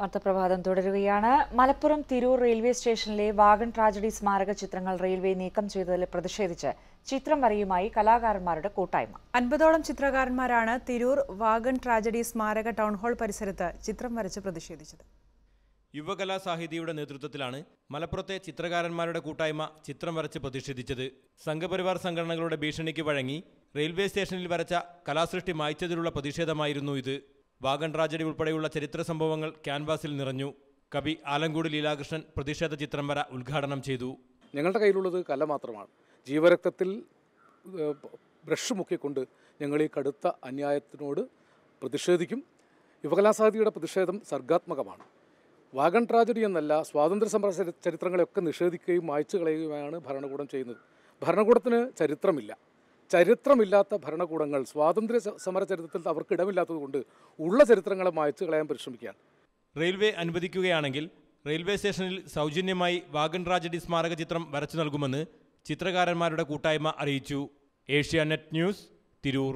വാർത്തപ്രഭാതം തുടരുകയാണ്. മലപ്പുറം തിരൂർ റെയിൽവേ സ്റ്റേഷനിലെ wagon tragedy സ്മാരക ചിത്രങ്ങൾ റെയിൽവേ നീക്കം ചെയ്തതിൽ പ്രതിഷേധിച്ച് ചിത്രം വരയുമായി കലാകാരന്മാരുടെ കൂട്ടായ്മ. അൻപതോളം ചിത്രകാരന്മാരാണ് തിരൂർ വാഗൺ ട്രാജഡി സ്മാരക ടൗൺഹാൾ പരിസരത്ത് ചിത്രം വരച്ച് പ്രതിഷേധിച്ചത്. യുവകലാ സാഹിതിയുടെ നേതൃത്വത്തിലാണ് മലപ്പുറത്തെ ചിത്രകാരന്മാരുടെ കൂട്ടായ്മ ചിത്രം വരച്ച് പ്രതിഷേധിച്ചത്. സംഘപരിവാർ സംഘടനകളുടെ ഭീഷണിക്ക് വഴങ്ങി റെയിൽവേ സ്റ്റേഷനിൽ വരച്ച കലാസൃഷ്ടി മായ്ച്ചതിലുള്ള പ്രതിഷേധമായിരുന്നു ഇത്. വാഗൺ ട്രാജഡി ഉൾപ്പെടെയുള്ള ചരിത്ര സംഭവങ്ങൾ ക്യാൻവാസിൽ നിറഞ്ഞു. കവി ആലങ്കോട് ലീലാകൃഷ്ണൻ പ്രതിഷേധ ചിത്രം വര ഉദ്ഘാടനം ചെയ്തു. ഞങ്ങളുടെ കയ്യിലുള്ളത് കല മാത്രമാണ്. ജീവരക്തത്തിൽ ബ്രഷ് മുക്കിക്കൊണ്ട് ഞങ്ങൾ ഈ കടുത്ത അന്യായത്തിനോട് പ്രതിഷേധിക്കും. യുവകലാസാഹിതിയുടെ പ്രതിഷേധം സർഗാത്മകമാണ്. വാഗൺ ട്രാജഡി എന്നല്ല സ്വാതന്ത്ര്യ സമര ചരി- ചരിത്രങ്ങളെയൊക്കെ നിഷേധിക്കുകയും മായ്ച്ചു കളയുകയുമാണ് ഭരണകൂടം ചെയ്യുന്നത്. ഭരണകൂടത്തിന് ചരിത്രമില്ല. ചരിത്രമില്ലാത്ത ഭരണകൂടങ്ങൾ സ്വാതന്ത്ര്യ സമര ചരിത്രത്തിൽ അവർക്ക് ഇടമില്ലാത്തതുകൊണ്ട് ഉള്ള ചരിത്രങ്ങളെ മായ്ച്ചു കളയാൻ പരിശ്രമിക്കുകയാണ്. റെയിൽവേ അനുവദിക്കുകയാണെങ്കിൽ റെയിൽവേ സ്റ്റേഷനിൽ സൗജന്യമായി വാഗൺ ട്രാജഡി സ്മാരക ചിത്രം വരച്ചു നൽകുമെന്ന് ചിത്രകാരന്മാരുടെ കൂട്ടായ്മ അറിയിച്ചു. ഏഷ്യാനെറ്റ് ന്യൂസ് തിരൂർ.